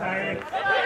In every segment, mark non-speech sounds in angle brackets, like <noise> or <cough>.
Thanks.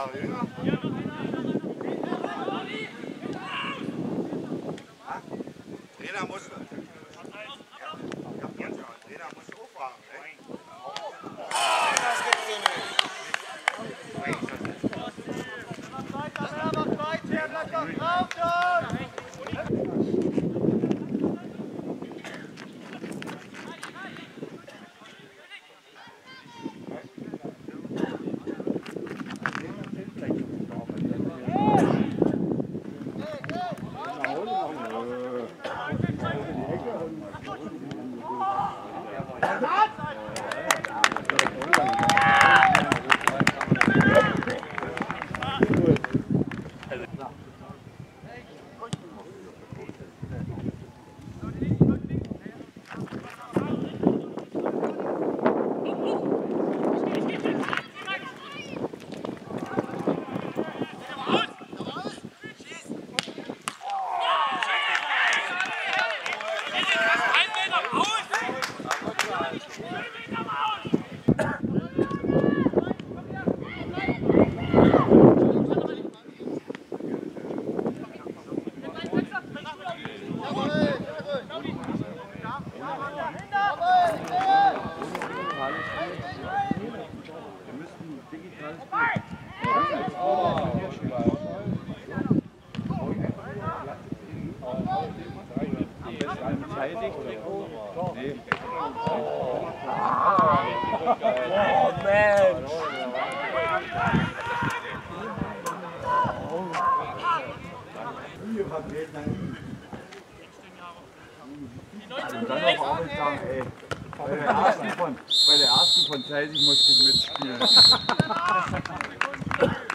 Ja, ja. Bei der ersten von, bei der ersten von 30 musste ich mitspielen. <laughs>